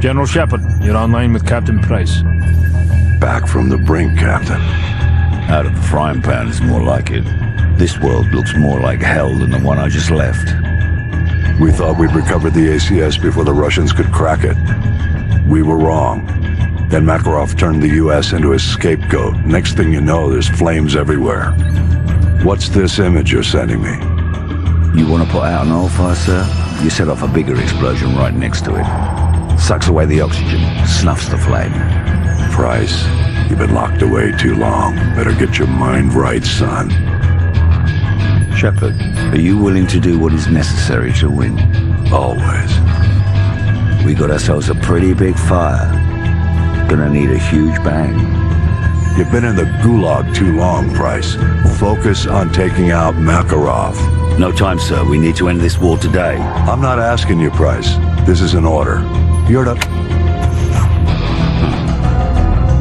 General Shepard, you're online with Captain Price. Back from the brink, Captain. Out of the frying pan is more like it. This world looks more like hell than the one I just left. We thought we'd recovered the ACS before the Russians could crack it. We were wrong. Then Makarov turned the US into his scapegoat. Next thing you know, there's flames everywhere. What's this image you're sending me? You want to put out an oil fire, sir? You set off a bigger explosion right next to it. Sucks away the oxygen, snuffs the flame. Price, you've been locked away too long. Better get your mind right, son. Shepard, are you willing to do what is necessary to win? Always. We got ourselves a pretty big fire. Gonna need a huge bang. You've been in the gulag too long, Price. Focus on taking out Makarov. No time, sir. We need to end this war today. I'm not asking you, Price. This is an order. You're to...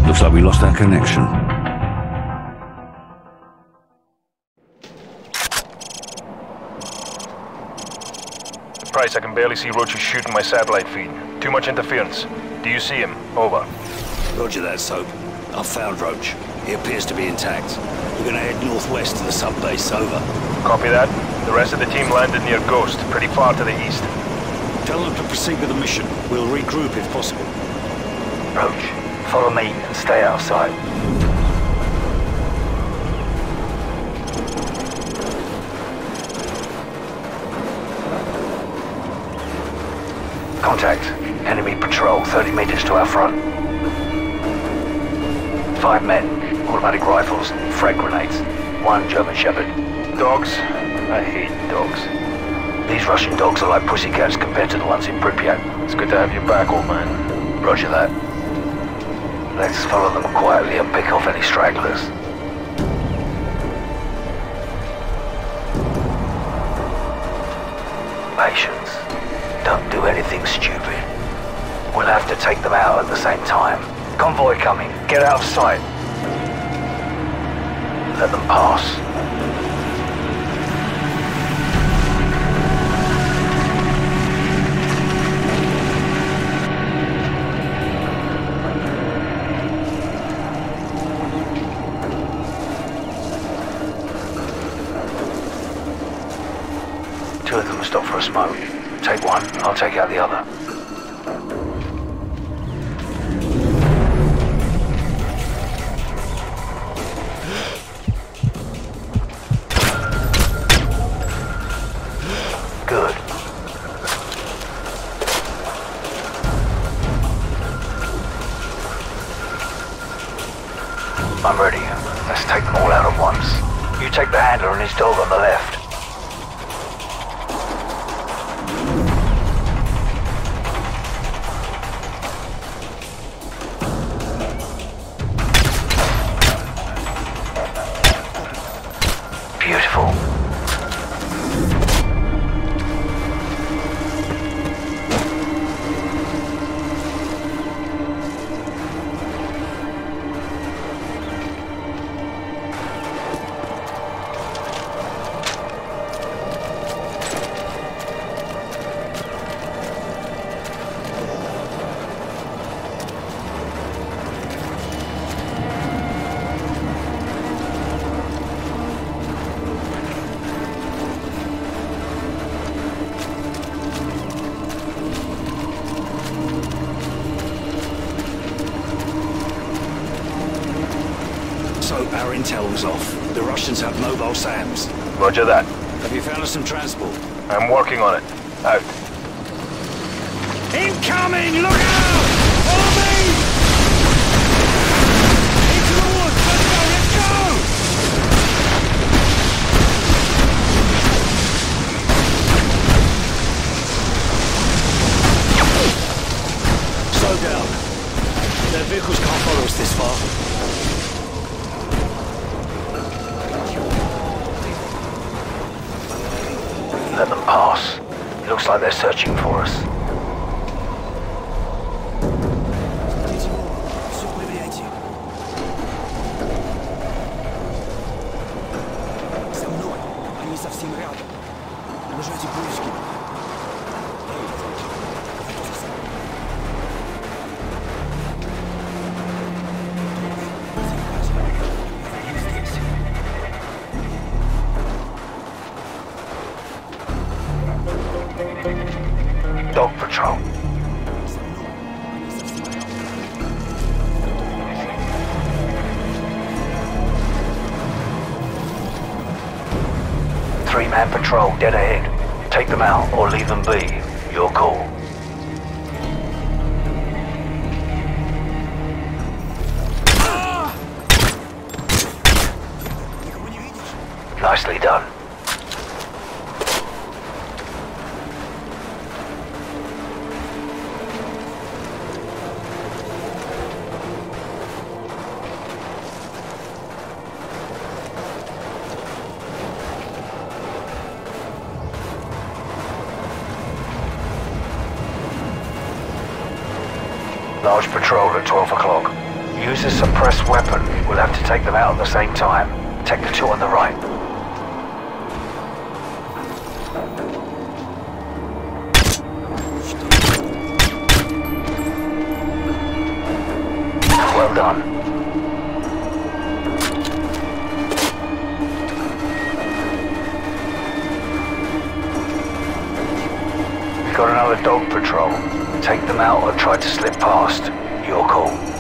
Looks like we lost our connection. Price, I can barely see Roach shooting my satellite feed. Too much interference. Do you see him? Over. Roger that, Soap. I've found Roach. He appears to be intact. We're gonna head northwest to the sub-base. Over. Copy that. The rest of the team landed near Ghost, pretty far to the east. Tell to proceed with the mission. We'll regroup if possible. Roach, follow me and stay outside. Contact. Enemy patrol 30 meters to our front. Five men, automatic rifles, frag grenades. One German Shepherd. Dogs? I hate dogs. These Russian dogs are like pussycats compared to the ones in Pripyat. It's good to have you back, old man. Roger that. Let's follow them quietly and pick off any stragglers. Patience. Don't do anything stupid. We'll have to take them out at the same time. Convoy coming. Get out of sight. Let them pass. Two of them stop for a smoke. Take one, I'll take out the other. Have mobile SAMs. Roger that. Have you found us some transport? I'm working on it. Out. Incoming! Look out! Patrol dead ahead. Take them out or leave them be. Your call. Nicely done. Take the two on the right. Well done. Got another dog patrol. Take them out or try to slip past. Your call.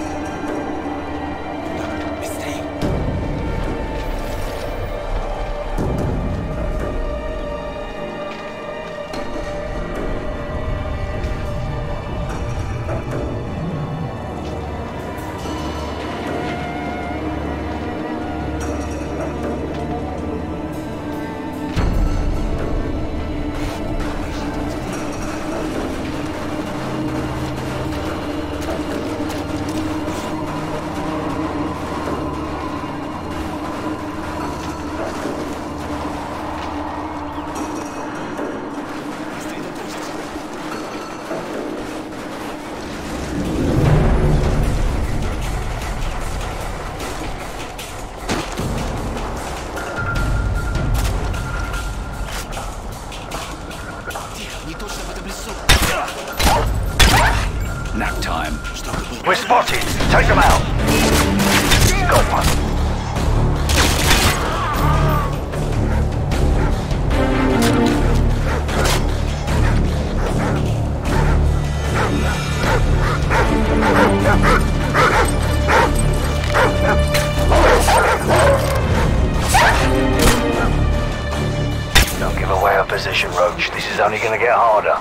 Position, Roach. This is only gonna get harder.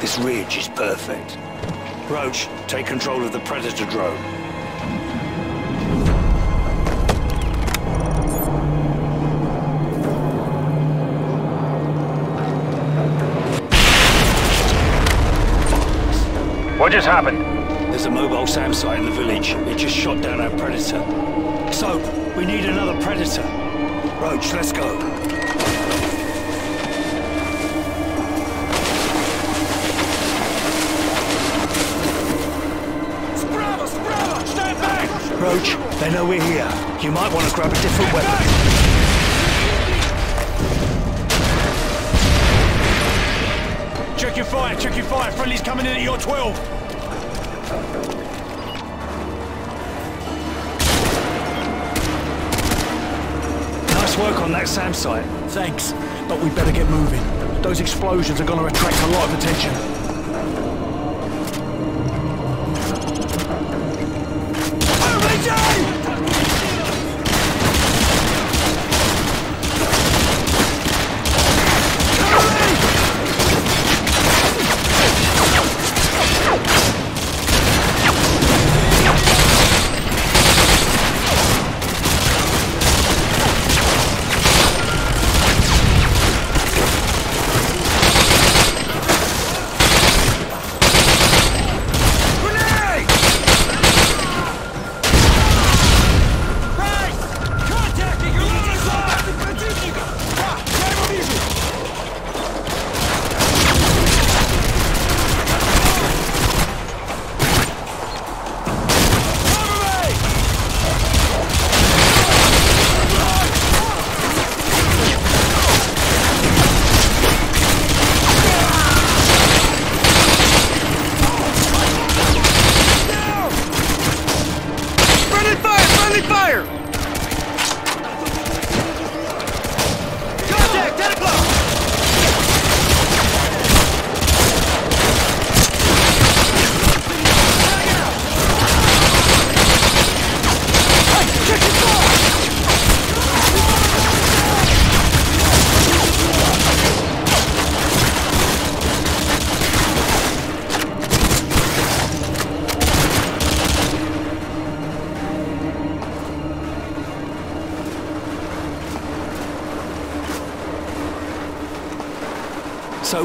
This ridge is perfect. Roach, take control of the Predator drone. Just happened? There's a mobile SAM site in the village. It just shot down our Predator. So, we need another Predator. Roach, let's go. Roach, they know we're here. You might want to grab a different weapon. Check your fire, check your fire. Friendly's coming in at your 12. Nice work on that SAM site. Thanks, but we better get moving. Those explosions are gonna attract a lot of attention.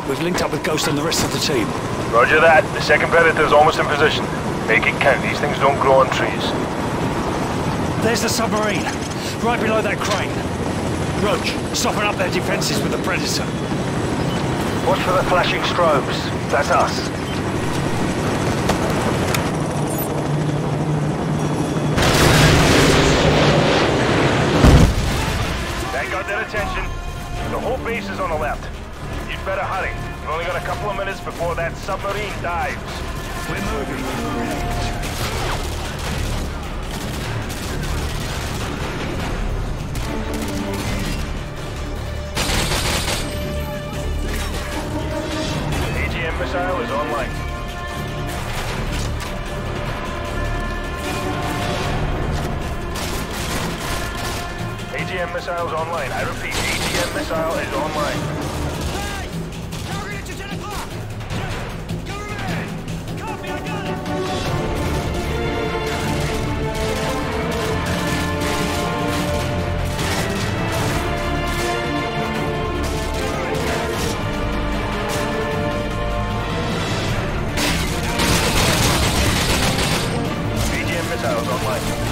We've linked up with Ghost and the rest of the team. Roger that. The second Predator's almost in position. Make it count. These things don't grow on trees. There's the submarine, right below that crane. Roach, soften up their defenses with the Predator. Watch for the flashing strobes. That's us. Before that submarine dives. We're moving. AGM missile is online. AGM missiles online. I repeat, AGM missile is online. Missiles online.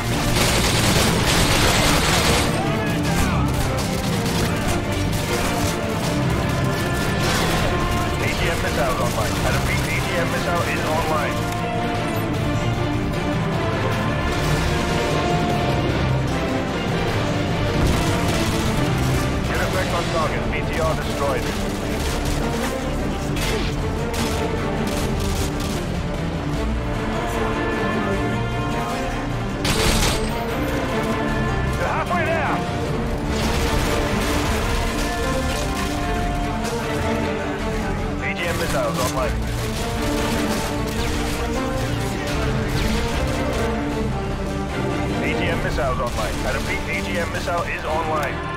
I repeat, AGM missile is online.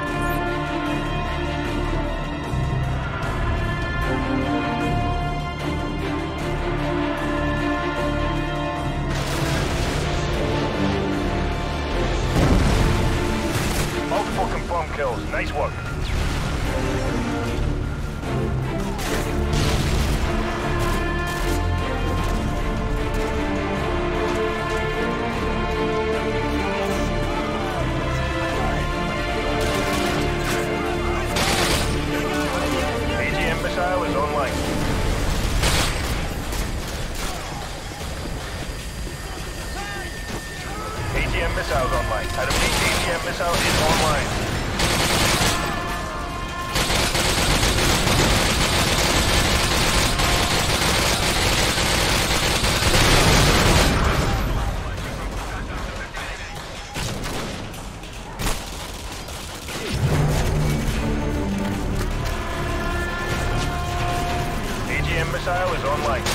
Missile is online.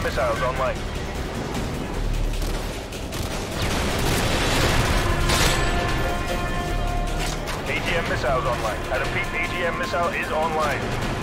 AGM missiles online. AGM missiles online. I repeat, AGM missile is online.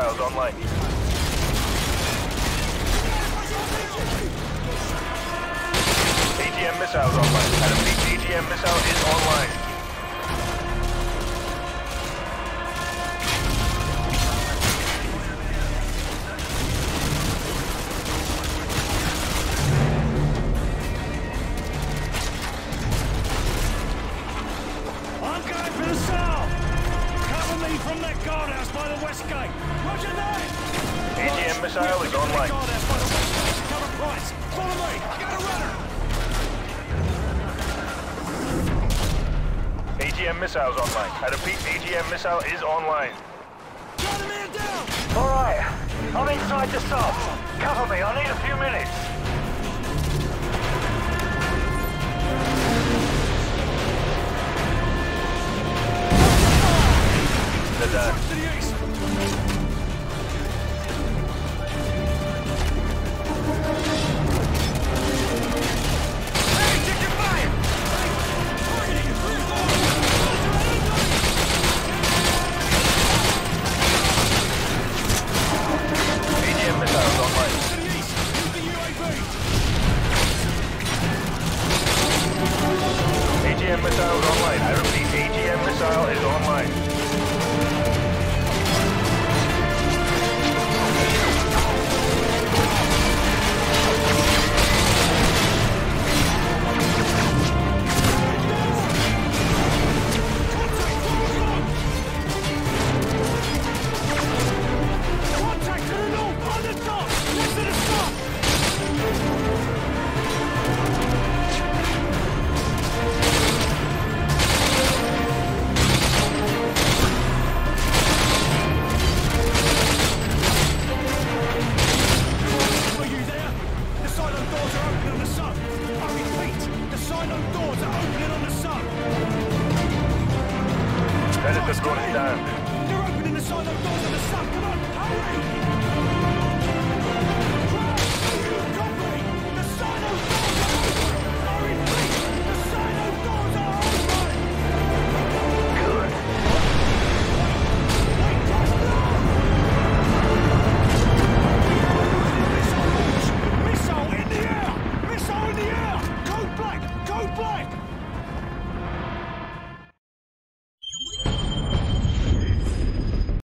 Missiles online. I'm the south! Cover me! Guardhouse by the west gate. Roger that. AGM missile is online. Guardhouse by the west gate. Cover Price. Follow me. I got a runner. AGM missiles online. I repeat, AGM missile is online. Got a man down. All right. I'm inside the sub. Cover me. I need a few minutes. The east. Drone is down. They're opening the silo doors on the sub. Come on, hurry!